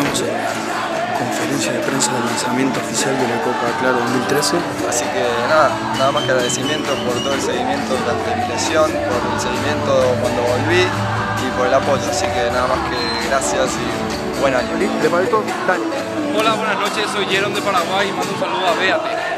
Estamos en la conferencia de prensa del lanzamiento oficial de la Copa Claro 2013. Así que nada, nada más que agradecimiento por todo el seguimiento durante mi lesión, por el seguimiento cuando volví y por el apoyo. Así que nada más que gracias y buen año. ¿Le todo? Hola, buenas noches, soy Jerón de Paraguay y mando un saludo a Beate.